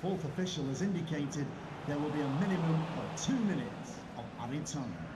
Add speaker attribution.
Speaker 1: fourth official has indicated there will be a minimum of two minutes of added time.